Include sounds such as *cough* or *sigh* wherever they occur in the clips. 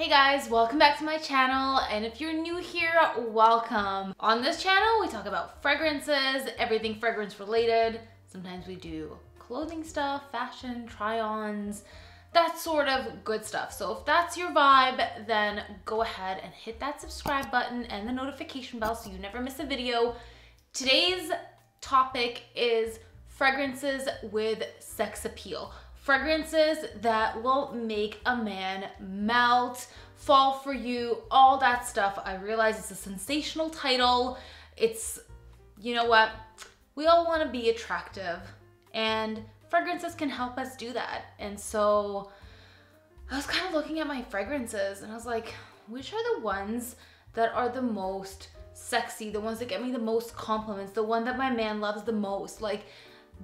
Hey guys, welcome back to my channel, and if you're new here, welcome. On this channel, we talk about fragrances, everything fragrance related. Sometimes we do clothing stuff, fashion, try-ons, that sort of good stuff. So if that's your vibe, then go ahead and hit that subscribe button and the notification bell so you never miss a video. Today's topic is fragrances with sex appeal. Fragrances that will make a man melt, fall for you, all that stuff. I realize it's a sensational title. It's, you know what? We all want to be attractive and fragrances can help us do that. And so I was kind of looking at my fragrances and I was like, which are the ones that are the most sexy, the ones that get me the most compliments, the one that my man loves the most? Like,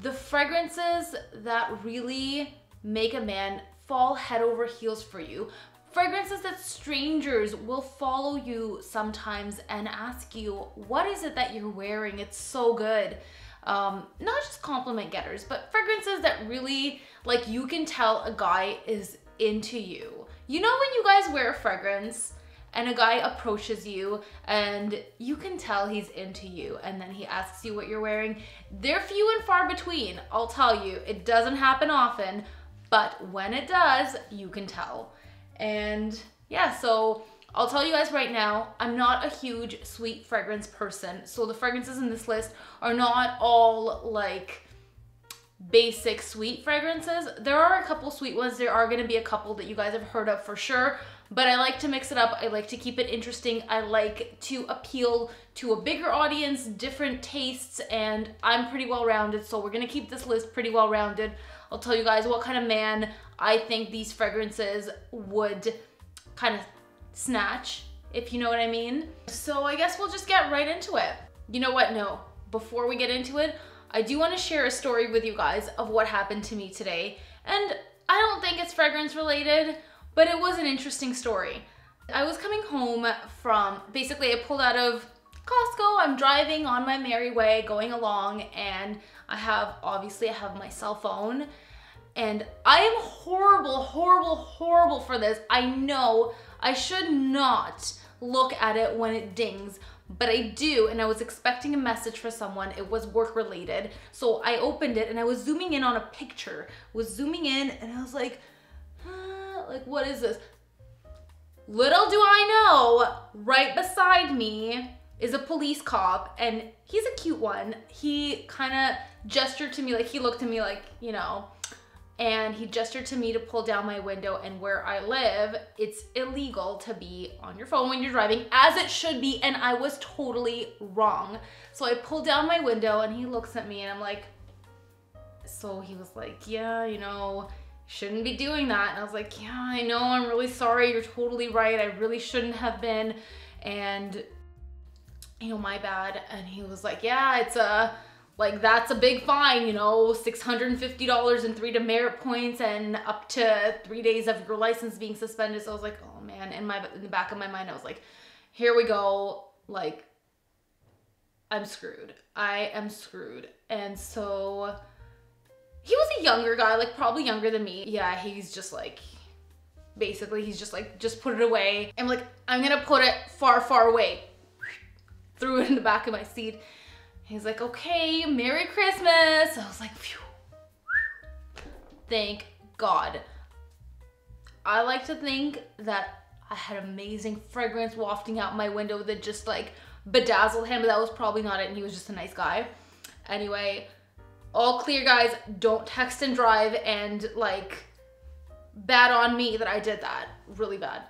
the fragrances that really make a man fall head over heels for you. Fragrances that strangers will follow you sometimes and ask you, what is it that you're wearing? It's so good. Um, not just compliment getters, but fragrances that really, like you can tell a guy is into you. You know when you guys wear a fragrance and a guy approaches you and you can tell he's into you and then he asks you what you're wearing. They're few and far between, I'll tell you. It doesn't happen often, but when it does, you can tell. And yeah, so I'll tell you guys right now, I'm not a huge sweet fragrance person. So the fragrances in this list are not all like basic sweet fragrances. There are a couple sweet ones. There are gonna be a couple that you guys have heard of for sure but I like to mix it up. I like to keep it interesting. I like to appeal to a bigger audience, different tastes, and I'm pretty well rounded, so we're gonna keep this list pretty well rounded. I'll tell you guys what kind of man I think these fragrances would kind of snatch, if you know what I mean. So I guess we'll just get right into it. You know what? No, before we get into it, I do want to share a story with you guys of what happened to me today. And I don't think it's fragrance related, but it was an interesting story. I was coming home from, basically I pulled out of Costco, I'm driving on my merry way, going along, and I have, obviously I have my cell phone, and I am horrible, horrible, horrible for this. I know I should not look at it when it dings, but I do, and I was expecting a message for someone. It was work related. So I opened it and I was zooming in on a picture, was zooming in, and I was like, like, what is this? Little do I know, right beside me is a police cop, and he's a cute one. He kind of gestured to me, like, he looked at me like, you know, and he gestured to me to pull down my window and where I live, it's illegal to be on your phone when you're driving, as it should be, and I was totally wrong. So I pulled down my window and he looks at me and I'm like, so he was like, yeah, you know, shouldn't be doing that. And I was like, yeah, I know, I'm really sorry. You're totally right. I really shouldn't have been. And, you know, my bad. And he was like, yeah, it's a, like, that's a big fine, you know, $650 and three demerit points and up to three days of your license being suspended. So I was like, oh man. In my, in the back of my mind, I was like, here we go. Like, I'm screwed. I am screwed. And so, younger guy, like probably younger than me. Yeah, he's just like, basically he's just like, just put it away. I'm like, I'm gonna put it far, far away. *laughs* Threw it in the back of my seat. He's like, okay, Merry Christmas. I was like, phew. Thank God. I like to think that I had amazing fragrance wafting out my window that just like bedazzled him, but that was probably not it and he was just a nice guy. Anyway, all clear guys, don't text and drive and like bad on me that I did that, really bad.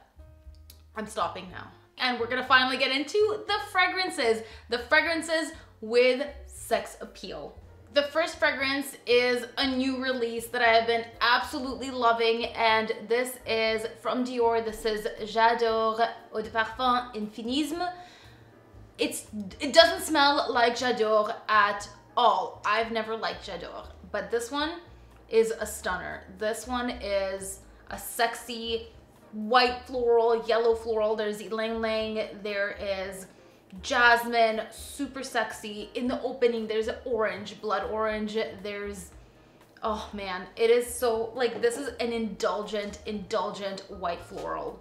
I'm stopping now. And we're gonna finally get into the fragrances, the fragrances with sex appeal. The first fragrance is a new release that I have been absolutely loving and this is from Dior. This is J'adore Eau de Parfum Infinissime. It's, it doesn't smell like J'adore at all. I've never liked J'adore, but this one is a stunner. This one is a sexy white floral, yellow floral. There's ylang ylang. There is jasmine, super sexy. In the opening, there's orange, blood orange. There's, oh man, it is so, like this is an indulgent, indulgent white floral.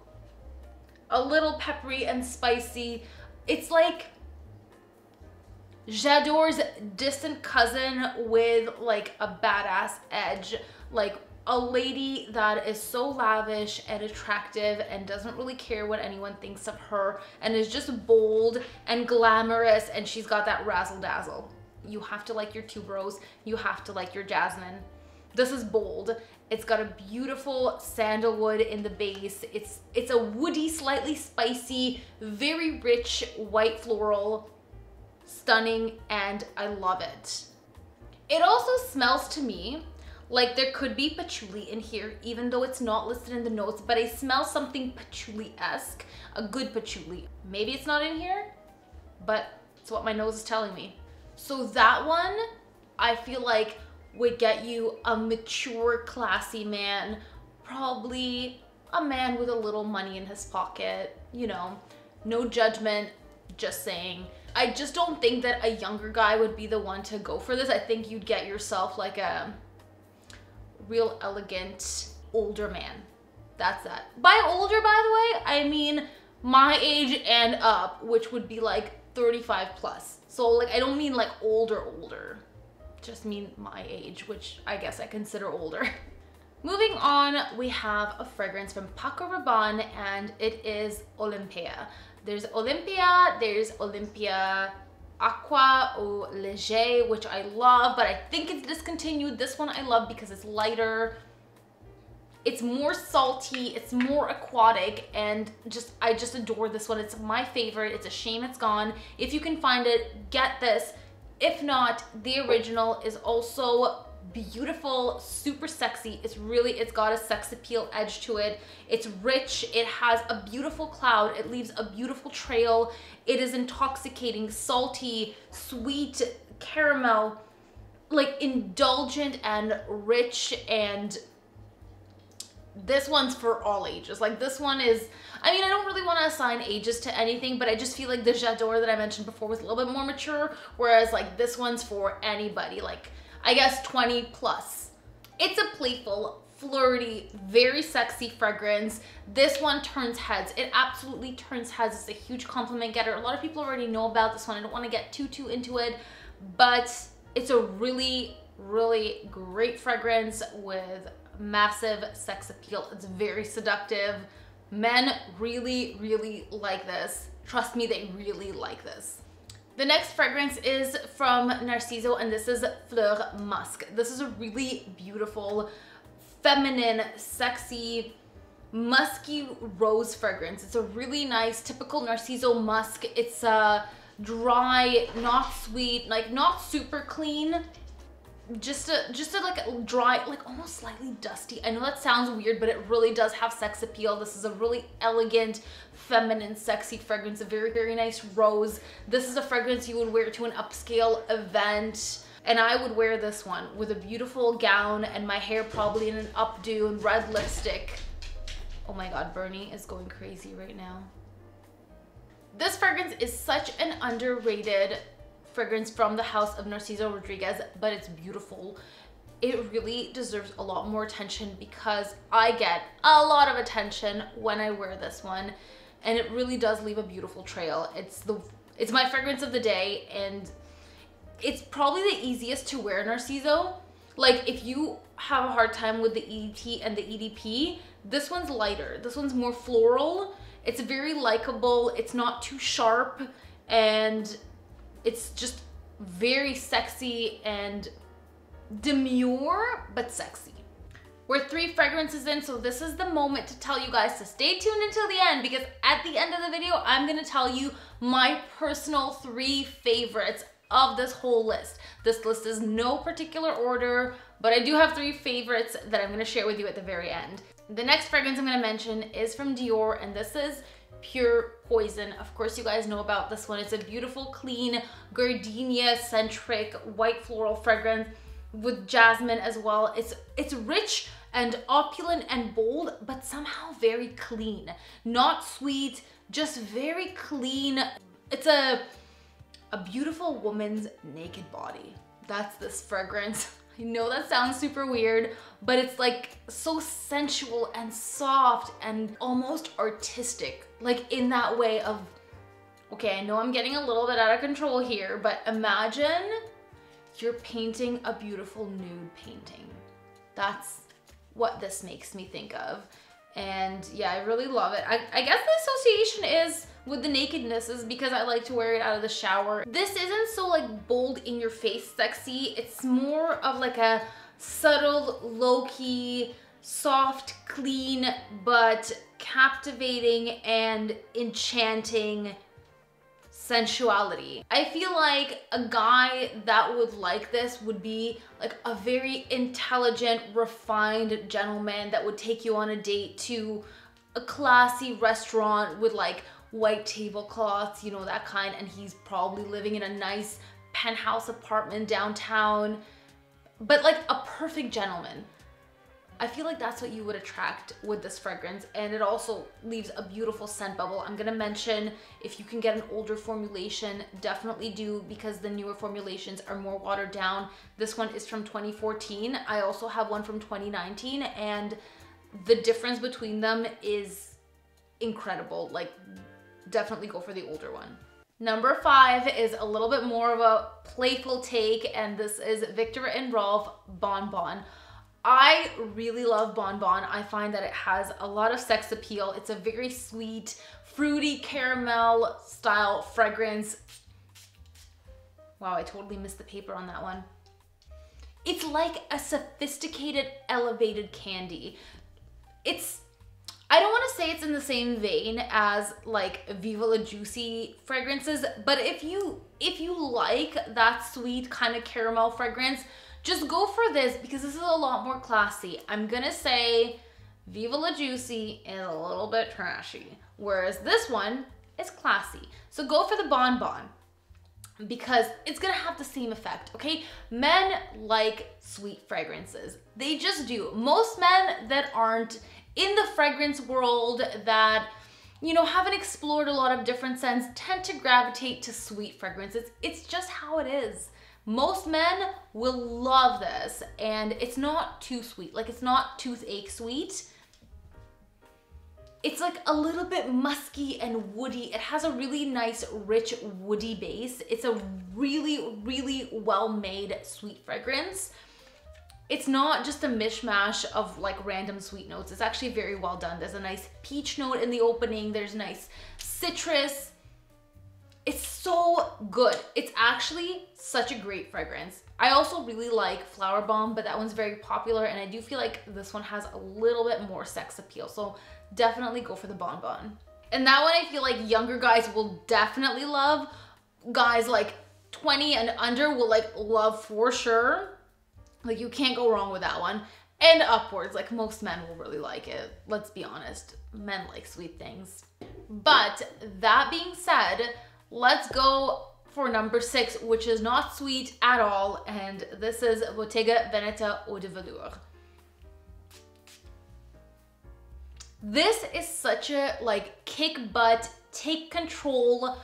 a little peppery and spicy. It's like J'adore's distant cousin with like a badass edge. Like a lady that is so lavish and attractive and doesn't really care what anyone thinks of her and is just bold and glamorous and she's got that razzle dazzle. You have to like your tuberose, you have to like your jasmine. This is bold. It's got a beautiful sandalwood in the base. It's it's a woody, slightly spicy, very rich white floral, stunning, and I love it. It also smells to me like there could be patchouli in here, even though it's not listed in the notes, but I smell something patchouli-esque, a good patchouli. Maybe it's not in here, but it's what my nose is telling me. So that one, I feel like would get you a mature, classy man, probably a man with a little money in his pocket, you know, no judgment, just saying. I just don't think that a younger guy would be the one to go for this. I think you'd get yourself like a real elegant older man. That's that. By older, by the way, I mean my age and up, which would be like 35 plus. So like, I don't mean like older, older. Just mean my age, which I guess I consider older. *laughs* Moving on, we have a fragrance from Paco Rabanne and it is Olympéa. There's Olympéa, there's Olympéa Aqua Eau Leger, which I love, but I think it's discontinued. This one I love because it's lighter. It's more salty, it's more aquatic, and just I just adore this one. It's my favorite. It's a shame it's gone. If you can find it, get this. If not, the original is also beautiful, super sexy. It's really, it's got a sex appeal edge to it. It's rich. It has a beautiful cloud. It leaves a beautiful trail. It is intoxicating, salty, sweet, caramel, like indulgent and rich and this one's for all ages. Like this one is, I mean, I don't really want to assign ages to anything, but I just feel like the J'adore that I mentioned before was a little bit more mature, whereas like this one's for anybody. Like I guess 20 plus. It's a playful, flirty, very sexy fragrance. This one turns heads. It absolutely turns heads. It's a huge compliment getter. A lot of people already know about this one. I don't want to get too, too into it, but it's a really, really great fragrance with massive sex appeal. It's very seductive. Men really, really like this. Trust me, they really like this. The next fragrance is from Narciso and this is Fleur Musc. This is a really beautiful, feminine, sexy, musky rose fragrance. It's a really nice, typical Narciso musk. It's a dry, not sweet, like not super clean, just a just a like dry like almost slightly dusty i know that sounds weird but it really does have sex appeal this is a really elegant feminine sexy fragrance a very very nice rose this is a fragrance you would wear to an upscale event and I would wear this one with a beautiful gown and my hair probably in an updo and red lipstick. Oh my God, Bernie is going crazy right now. This fragrance is such an underrated fragrance from the house of Narciso Rodriguez, but it's beautiful. It really deserves a lot more attention because I get a lot of attention when I wear this one and it really does leave a beautiful trail. It's the it's my fragrance of the day and it's probably the easiest to wear Narciso. Like if you have a hard time with the EDT and the EDP, this one's lighter. This one's more floral. It's very likable. It's not too sharp and it's just very sexy and demure, but sexy. We're three fragrances in, so this is the moment to tell you guys to stay tuned until the end because at the end of the video, I'm gonna tell you my personal three favorites of this whole list. This list is no particular order, but I do have three favorites that I'm gonna share with you at the very end. The next fragrance I'm gonna mention is from Dior, and this is Pure Poison. Of course, you guys know about this one. It's a beautiful, clean, gardenia-centric white floral fragrance with jasmine as well. It's, it's rich and opulent and bold, but somehow very clean. Not sweet, just very clean. It's a, a beautiful woman's naked body. That's this fragrance. *laughs* I know that sounds super weird, but it's like so sensual and soft and almost artistic. Like in that way of, okay, I know I'm getting a little bit out of control here, but imagine you're painting a beautiful nude painting. That's what this makes me think of. And yeah, I really love it. I, I guess the association is with the nakedness is because I like to wear it out of the shower. This isn't so like bold in your face sexy. It's more of like a subtle, low-key, soft, clean, but captivating and enchanting sensuality. I feel like a guy that would like this would be like a very intelligent, refined gentleman that would take you on a date to a classy restaurant with like white tablecloths, you know, that kind. And he's probably living in a nice penthouse apartment downtown, but like a perfect gentleman. I feel like that's what you would attract with this fragrance and it also leaves a beautiful scent bubble. I'm gonna mention if you can get an older formulation, definitely do because the newer formulations are more watered down. This one is from 2014. I also have one from 2019 and the difference between them is incredible. Like definitely go for the older one. Number five is a little bit more of a playful take and this is Viktor and Rolf Bon Bon. I really love Bon Bon. I find that it has a lot of sex appeal. It's a very sweet, fruity caramel style fragrance. Wow, I totally missed the paper on that one. It's like a sophisticated, elevated candy. It's, say it's in the same vein as like Viva La Juicy fragrances, but if you, if you like that sweet kind of caramel fragrance, just go for this because this is a lot more classy. I'm gonna say Viva La Juicy is a little bit trashy, whereas this one is classy. So go for the Bon Bon because it's gonna have the same effect, okay? Men like sweet fragrances. They just do. Most men that aren't in the fragrance world that you know, haven't explored a lot of different scents tend to gravitate to sweet fragrances. It's just how it is. Most men will love this and it's not too sweet. Like it's not toothache sweet. It's like a little bit musky and woody. It has a really nice, rich, woody base. It's a really, really well-made sweet fragrance. It's not just a mishmash of like random sweet notes. It's actually very well done. There's a nice peach note in the opening. There's nice citrus. It's so good. It's actually such a great fragrance. I also really like Flower Bomb, but that one's very popular and I do feel like this one has a little bit more sex appeal. So definitely go for the Bon Bon. And that one I feel like younger guys will definitely love. Guys like 20 and under will like love for sure. Like you can't go wrong with that one. And upwards, like most men will really like it. Let's be honest, men like sweet things. But that being said, Let's go for number six, which is not sweet at all, and this is Bottega Veneta Eau de Velours. This is such a like kick butt, take control,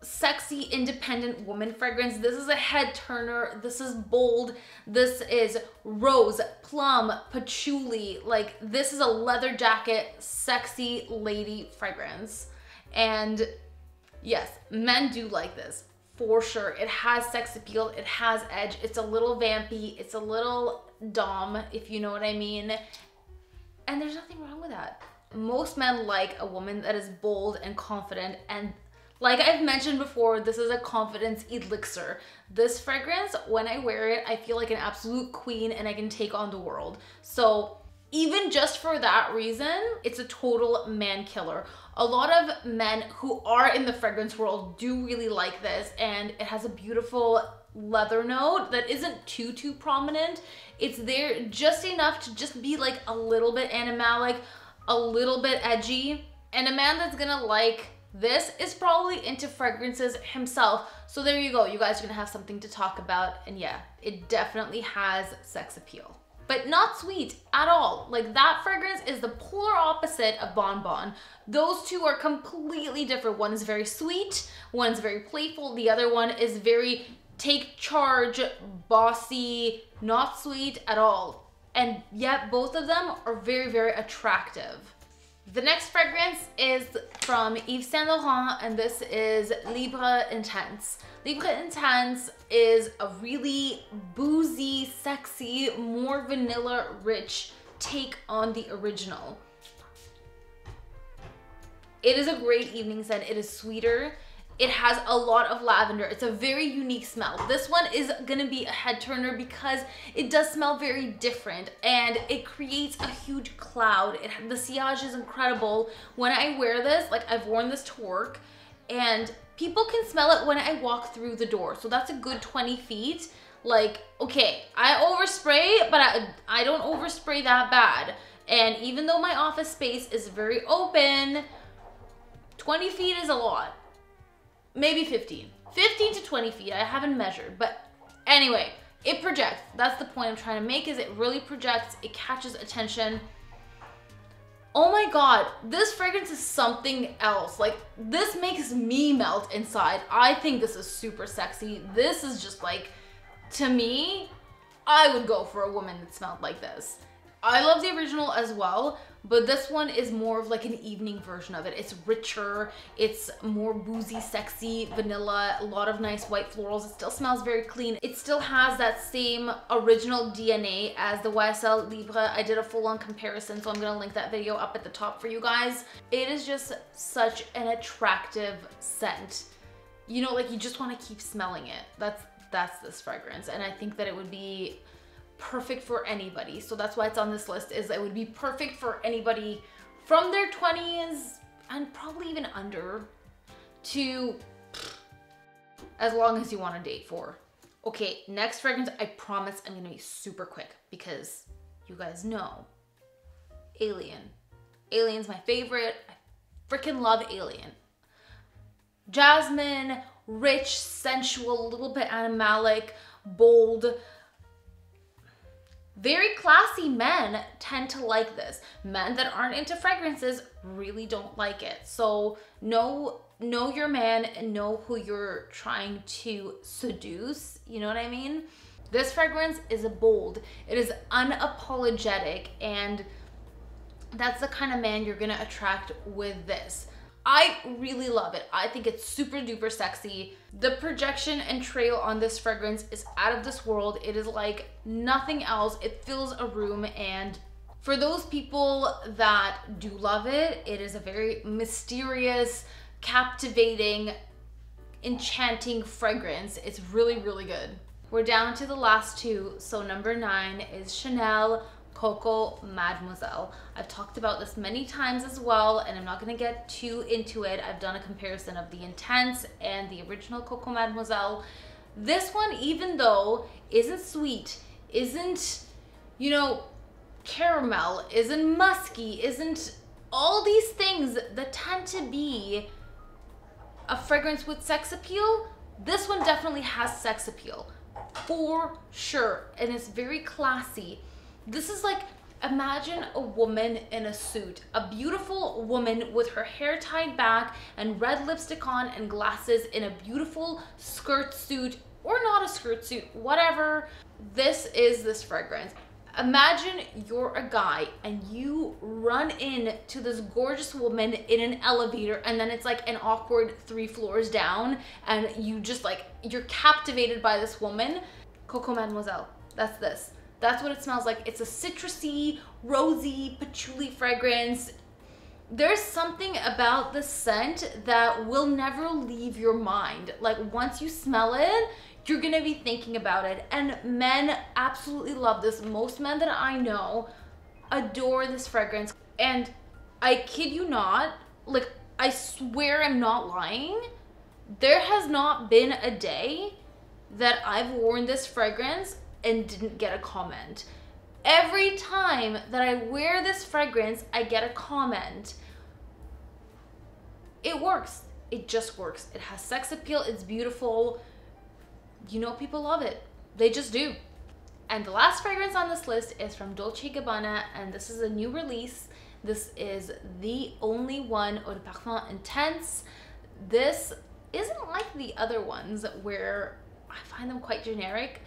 sexy independent woman fragrance. This is a head turner. This is bold. This is rose, plum, patchouli. Like this is a leather jacket, sexy lady fragrance. And Yes, men do like this for sure. It has sex appeal, it has edge, it's a little vampy, it's a little dom, if you know what I mean. And there's nothing wrong with that. Most men like a woman that is bold and confident and like I've mentioned before, this is a confidence elixir. This fragrance, when I wear it, I feel like an absolute queen and I can take on the world. So even just for that reason, it's a total man killer. A lot of men who are in the fragrance world do really like this and it has a beautiful leather note that isn't too, too prominent. It's there just enough to just be like a little bit animalic, a little bit edgy. And a man that's gonna like this is probably into fragrances himself. So there you go. You guys are gonna have something to talk about. And yeah, it definitely has sex appeal but not sweet at all. Like that fragrance is the polar opposite of Bon Bon. Those two are completely different. One is very sweet, one is very playful, the other one is very take charge, bossy, not sweet at all. And yet both of them are very, very attractive. The next fragrance is from Yves Saint Laurent and this is Libre Intense. Libre Intense is a really boozy, sexy, more vanilla rich take on the original. It is a great evening scent. It is sweeter. It has a lot of lavender. It's a very unique smell. This one is gonna be a head turner because it does smell very different and it creates a huge cloud. It, the sillage is incredible. When I wear this, like I've worn this to work and people can smell it when I walk through the door. So that's a good 20 feet. Like, okay, I overspray, but I, I don't overspray that bad. And even though my office space is very open, 20 feet is a lot maybe 15. 15 to 20 feet, I haven't measured, but anyway, it projects. That's the point I'm trying to make is it really projects, it catches attention. Oh my God, this fragrance is something else. Like this makes me melt inside. I think this is super sexy. This is just like, to me, I would go for a woman that smelled like this. I love the original as well, but this one is more of like an evening version of it. It's richer, it's more boozy, sexy, vanilla, a lot of nice white florals. It still smells very clean. It still has that same original DNA as the YSL Libre. I did a full-on comparison, so I'm gonna link that video up at the top for you guys. It is just such an attractive scent. You know, like you just wanna keep smelling it. That's that's this fragrance. And I think that it would be perfect for anybody. So that's why it's on this list is it would be perfect for anybody from their 20s and probably even under to as long as you want to date for. Okay, next fragrance, I promise I'm gonna be super quick because you guys know Alien. Alien's my favorite. I freaking love Alien. Jasmine, rich, sensual, a little bit animalic, bold, very classy men tend to like this. Men that aren't into fragrances really don't like it. So know know your man and know who you're trying to seduce. You know what I mean? This fragrance is bold. It is unapologetic and that's the kind of man you're gonna attract with this. I really love it. I think it's super duper sexy. The projection and trail on this fragrance is out of this world. It is like nothing else. It fills a room and for those people that do love it, it is a very mysterious, captivating, enchanting fragrance. It's really, really good. We're down to the last two. So number nine is Chanel Coco Mademoiselle. I've talked about this many times as well, and I'm not gonna get too into it. I've done a comparison of the Intense and the original Coco Mademoiselle. This one, even though isn't sweet, isn't, you know, caramel, isn't musky, isn't all these things that tend to be a fragrance with sex appeal, this one definitely has sex appeal for sure. And it's very classy. This is like, imagine a woman in a suit, a beautiful woman with her hair tied back and red lipstick on and glasses in a beautiful skirt suit or not a skirt suit, whatever. This is this fragrance. Imagine you're a guy and you run in to this gorgeous woman in an elevator and then it's like an awkward three floors down and you just like, you're captivated by this woman. Coco Mademoiselle, that's this. That's what it smells like. It's a citrusy, rosy, patchouli fragrance. There's something about the scent that will never leave your mind. Like once you smell it, you're gonna be thinking about it. And men absolutely love this. Most men that I know adore this fragrance. And I kid you not, like I swear I'm not lying. There has not been a day that I've worn this fragrance and didn't get a comment. Every time that I wear this fragrance, I get a comment. It works. It just works. It has sex appeal. It's beautiful. You know people love it. They just do. And the last fragrance on this list is from Dolce Gabbana, and this is a new release. This is the only one Eau de Parfum Intense. This isn't like the other ones where I find them quite generic.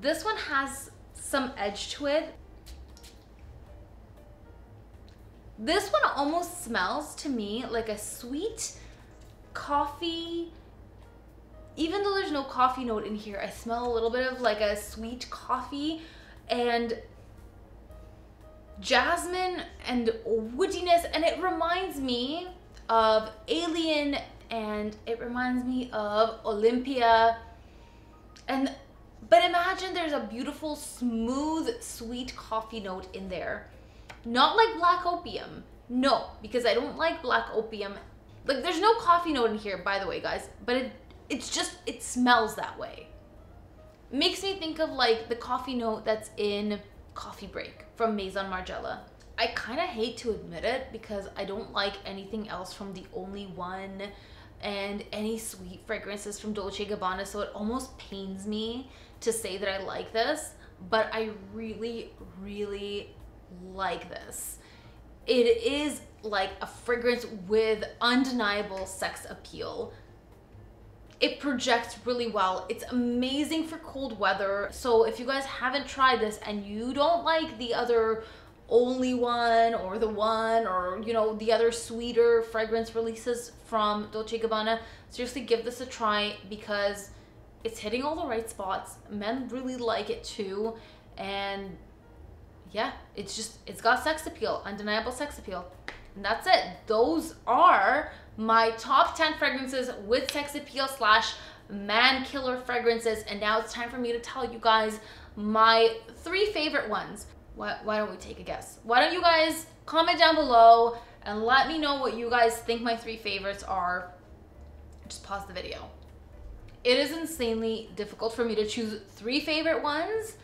This one has some edge to it. This one almost smells to me like a sweet coffee. Even though there's no coffee note in here, I smell a little bit of like a sweet coffee and jasmine and woodiness. And it reminds me of Alien and it reminds me of Olympéa. And but imagine there's a beautiful, smooth, sweet coffee note in there. Not like black opium. No, because I don't like black opium. Like there's no coffee note in here, by the way, guys, but it it's just it smells that way. Makes me think of like the coffee note that's in Coffee Break from Maison Margiela. I kind of hate to admit it because I don't like anything else from the only one and any sweet fragrances from Dolce Gabbana so it almost pains me to say that I like this but I really really like this. It is like a fragrance with undeniable sex appeal. It projects really well. It's amazing for cold weather. So if you guys haven't tried this and you don't like the other only one or the one or you know the other sweeter fragrance releases from Dolce Gabbana, seriously give this a try because it's hitting all the right spots. Men really like it too and yeah, it's just, it's got sex appeal, undeniable sex appeal. And that's it. Those are my top 10 fragrances with sex appeal slash man killer fragrances. And now it's time for me to tell you guys my three favorite ones. Why, why don't we take a guess? Why don't you guys comment down below and let me know what you guys think my three favorites are. Just pause the video. It is insanely difficult for me to choose three favorite ones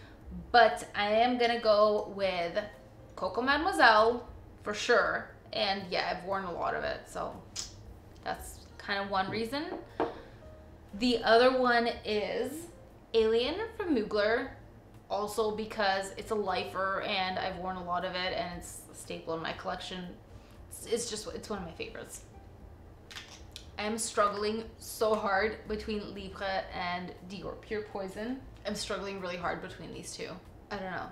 but I am gonna go with Coco Mademoiselle for sure. And yeah, I've worn a lot of it, so that's kind of one reason. The other one is Alien from Mugler, also because it's a lifer and I've worn a lot of it and it's a staple in my collection. It's just, it's one of my favorites. I'm struggling so hard between Libre and Dior Pure Poison. I'm struggling really hard between these two. I don't know.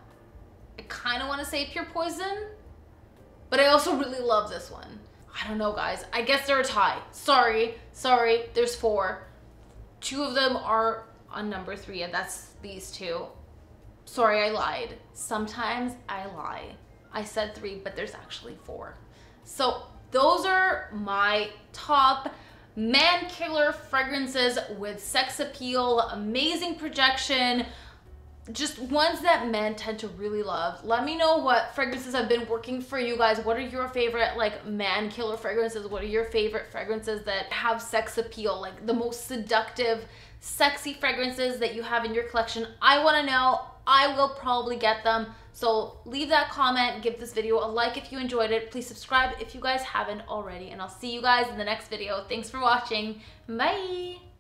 I kind of want to say Pure Poison, but I also really love this one. I don't know, guys. I guess they're a tie. Sorry. Sorry. There's four. Two of them are on number three, and that's these two. Sorry, I lied. Sometimes I lie. I said three, but there's actually four. So those are my top man killer fragrances with sex appeal, amazing projection, just ones that men tend to really love. Let me know what fragrances have been working for you guys. What are your favorite like man killer fragrances? What are your favorite fragrances that have sex appeal? Like the most seductive, sexy fragrances that you have in your collection. I wanna know. I will probably get them. So leave that comment, give this video a like if you enjoyed it. Please subscribe if you guys haven't already, and I'll see you guys in the next video. Thanks for watching. Bye.